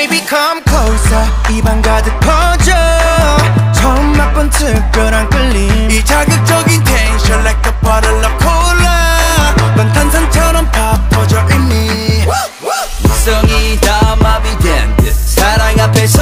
Baby come closer. 이밤 가득 퍼져. 처음 맛본 특별한 끌림. 이 자극적인 텐션 like a bottle of cola. 넌 탄산처럼 팍 퍼져 있니? 이성이 다 마비된 듯 사랑 앞에서